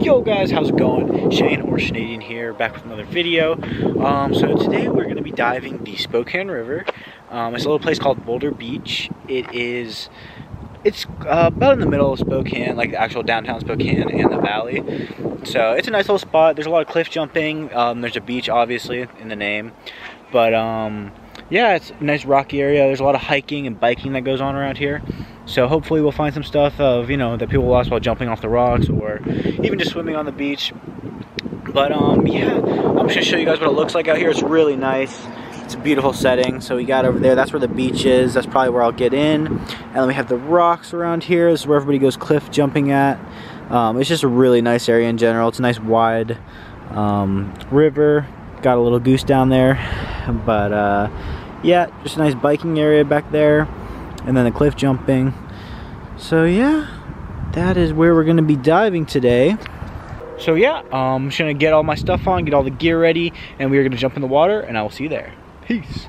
Yo guys, how's it going? Shane or Shaynadian here, back with another video. Um, so today we're going to be diving the Spokane River. Um, it's a little place called Boulder Beach. It is, it's uh, about in the middle of Spokane, like the actual downtown Spokane and the valley. So it's a nice little spot. There's a lot of cliff jumping. Um, there's a beach, obviously, in the name. But um, yeah, it's a nice rocky area. There's a lot of hiking and biking that goes on around here. So hopefully we'll find some stuff of, you know, that people lost while jumping off the rocks or even just swimming on the beach. But um, yeah, I'm just gonna show you guys what it looks like out here. It's really nice. It's a beautiful setting. So we got over there, that's where the beach is. That's probably where I'll get in. And then we have the rocks around here. This is where everybody goes cliff jumping at. Um, it's just a really nice area in general. It's a nice wide um, river. Got a little goose down there. But uh, yeah, just a nice biking area back there and then the cliff jumping. So yeah, that is where we're gonna be diving today. So yeah, um, I'm just gonna get all my stuff on, get all the gear ready, and we are gonna jump in the water, and I will see you there. Peace.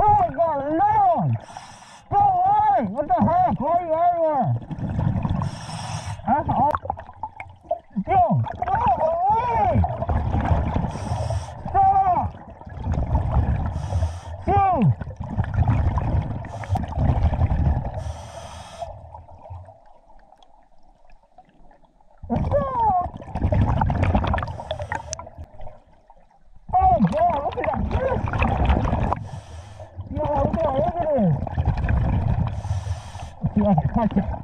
Oh, my God, no. Go away. What the heck? Why are you everywhere? That's all. Go. Go away. Stop. Go. Oh, God, look at that fish! Yo, look at look at it! Let's see if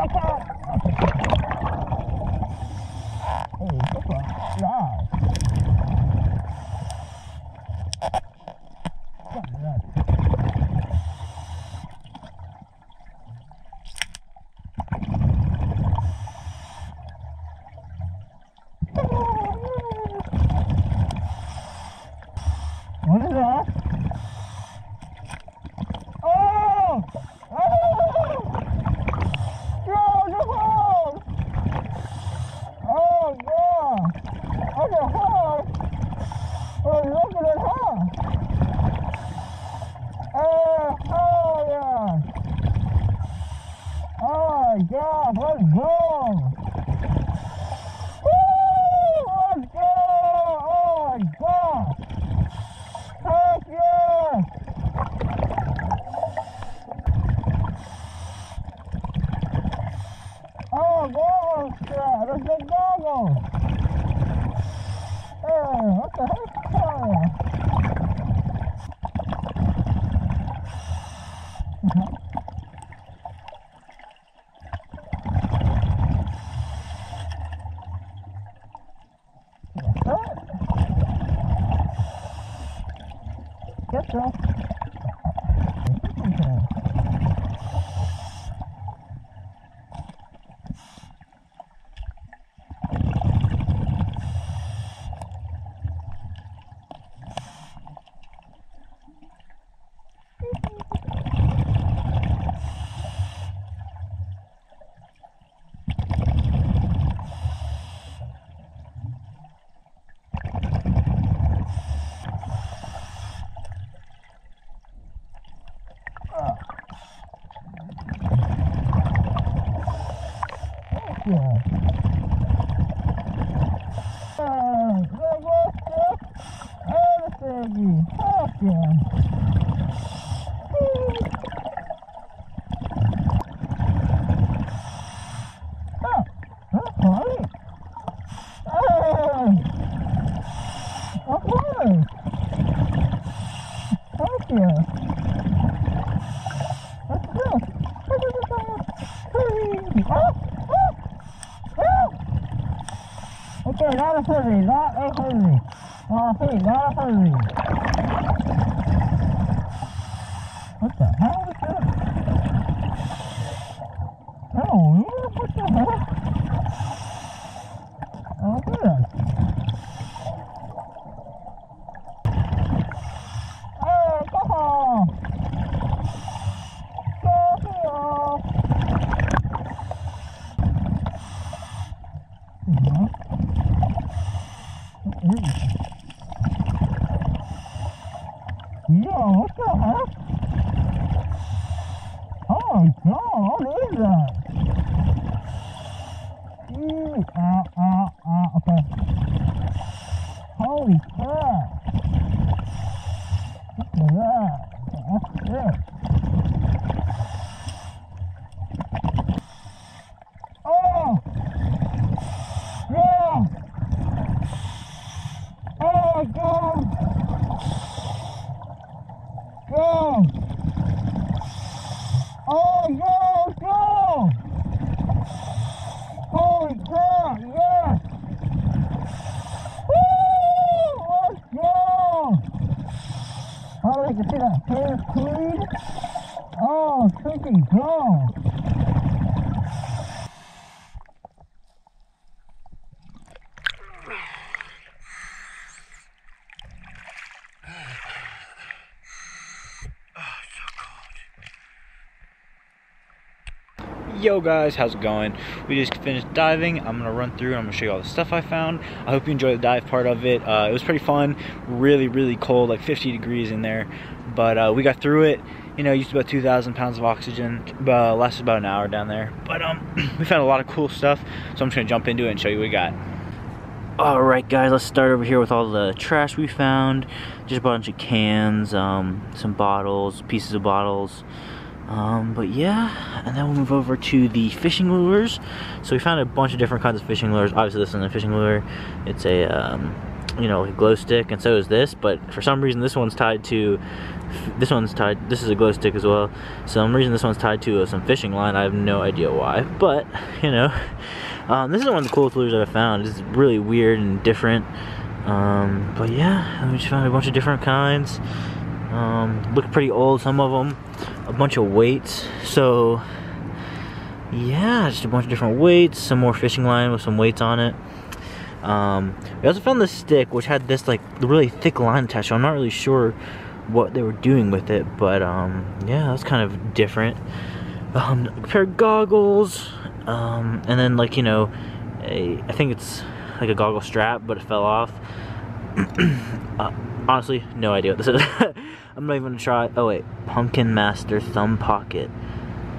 Get so. Yeah. Ah, that was it. Everything. Heck yeah. Ah, that's funny. Hey! That's funny. Heck yeah. Let's go. Hey! Ah! Ah! Ah! Okay, not a fuzzy, not a fuzzy. Oh, hey, not a fuzzy. What the hell is that? Oh, what the hell? Oh, good. Oh, come on. Go here. Yeah. Yo, what the heck? Oh my god, what is that? Ew, ah, ah, ah, okay. Holy crap. Look at that. That's sick. Oh! Yeah! Oh my god! Go! Oh, go, go! Holy crap, yes! Woo! Let's go! Oh, I can see that hair clean. Oh, freaking go! Oh. Yo guys, how's it going? We just finished diving. I'm gonna run through I'm gonna show you all the stuff I found. I hope you enjoy the dive part of it. Uh, it was pretty fun, really, really cold, like 50 degrees in there. But uh, we got through it. You know, used about 2,000 pounds of oxygen. Uh, lasted about an hour down there. But um, we found a lot of cool stuff. So I'm just gonna jump into it and show you what we got. Alright guys, let's start over here with all the trash we found. Just a bunch of cans, um, some bottles, pieces of bottles. Um, but yeah, and then we'll move over to the fishing lures. So we found a bunch of different kinds of fishing lures. Obviously, this isn't a fishing lure. It's a, um, you know, a glow stick, and so is this. But for some reason, this one's tied to, this one's tied, this is a glow stick as well. Some reason this one's tied to uh, some fishing line. I have no idea why. But, you know, um, this is one of the coolest lures that I found. It's really weird and different. Um, but yeah, we just found a bunch of different kinds. Um, look pretty old, some of them. A bunch of weights. So, yeah, just a bunch of different weights. Some more fishing line with some weights on it. Um, we also found this stick, which had this like really thick line attached. So I'm not really sure what they were doing with it, but um, yeah, that's kind of different. Um, a pair of goggles, um, and then like you know, a, I think it's like a goggle strap, but it fell off. uh, honestly, no idea what this is. I'm not even gonna try. Oh wait, Pumpkin Master Thumb Pocket.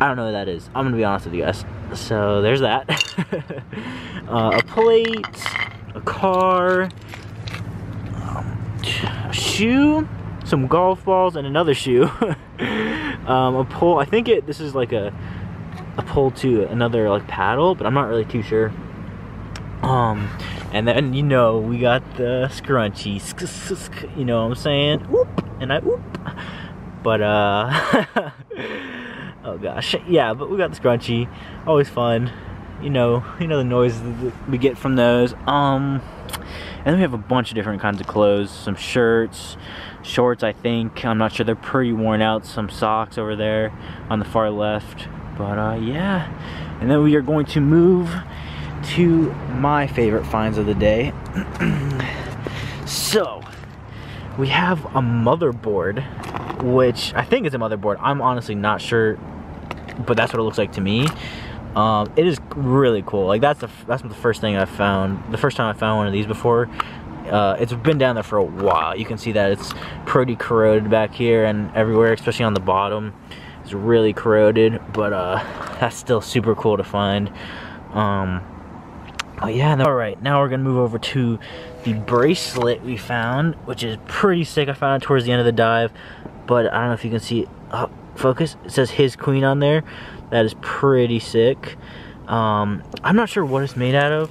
I don't know what that is. I'm gonna be honest with you guys. So there's that. uh, a plate, a car, um, a shoe, some golf balls, and another shoe. um, a pole. I think it. This is like a a pole to another like paddle, but I'm not really too sure. Um, and then you know we got the scrunchie. You know what I'm saying? Oop, and I oop. But uh, oh gosh, yeah. But we got the scrunchie. Always fun. You know, you know the noise that we get from those. Um, and then we have a bunch of different kinds of clothes. Some shirts, shorts. I think I'm not sure. They're pretty worn out. Some socks over there on the far left. But uh, yeah. And then we are going to move to my favorite finds of the day. so, we have a motherboard, which I think is a motherboard. I'm honestly not sure, but that's what it looks like to me. Um, it is really cool. Like that's the that's the first thing I found. The first time I found one of these before. Uh, it's been down there for a while. You can see that it's pretty corroded back here and everywhere, especially on the bottom. It's really corroded, but uh, that's still super cool to find. Um, Oh yeah, all right, now we're gonna move over to the bracelet we found, which is pretty sick. I found it towards the end of the dive, but I don't know if you can see, oh, focus, it says his queen on there. That is pretty sick. Um, I'm not sure what it's made out of,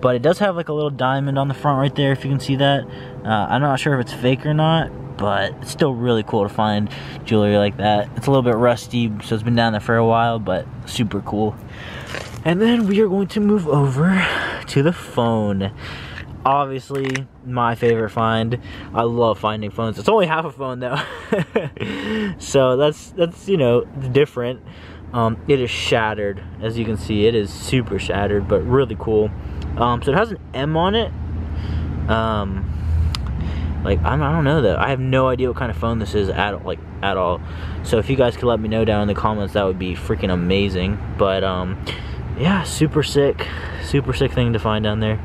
but it does have like a little diamond on the front right there, if you can see that. Uh, I'm not sure if it's fake or not, but it's still really cool to find jewelry like that. It's a little bit rusty, so it's been down there for a while, but super cool. And then we are going to move over to the phone. Obviously, my favorite find. I love finding phones. It's only half a phone though. so that's, that's you know, different. Um, it is shattered. As you can see, it is super shattered, but really cool. Um, so it has an M on it. Um, like I'm, I don't know though. I have no idea what kind of phone this is at like at all. So if you guys could let me know down in the comments, that would be freaking amazing. But um, yeah, super sick, super sick thing to find down there.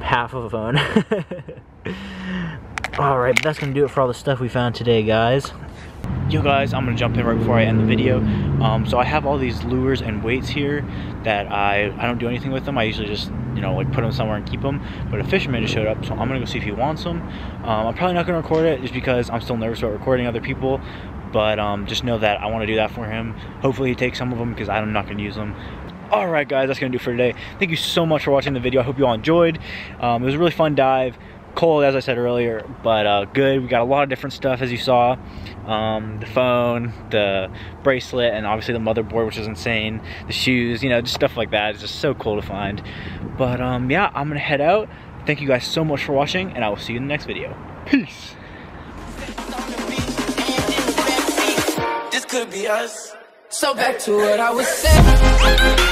Half of a phone. Alright, that's going to do it for all the stuff we found today, guys. Yo guys, I'm to jump in right before I end the video. Um, so I have all these lures and weights here that I, I don't do anything with them. I usually just, you know, like put them somewhere and keep them. But a fisherman just showed up, so I'm to go see if he wants them. Um, I'm probably not to record it just because I'm still nervous about recording other people. But um, just know that I want to do that for him. Hopefully he takes some of them because I'm not to use them. Alright guys, that's to do for today. Thank you so much for watching the video. I hope you all enjoyed. Um, it was a really fun dive. Cold, as I said earlier, but uh, good. We got a lot of different stuff, as you saw. Um, the phone, the bracelet, and obviously the motherboard, which is insane. The shoes, you know, just stuff like that. It's just so cool to find. But um, yeah, I'm to head out. Thank you guys so much for watching, and I will see you in the next video. Peace! This could be us. So back to what I was saying.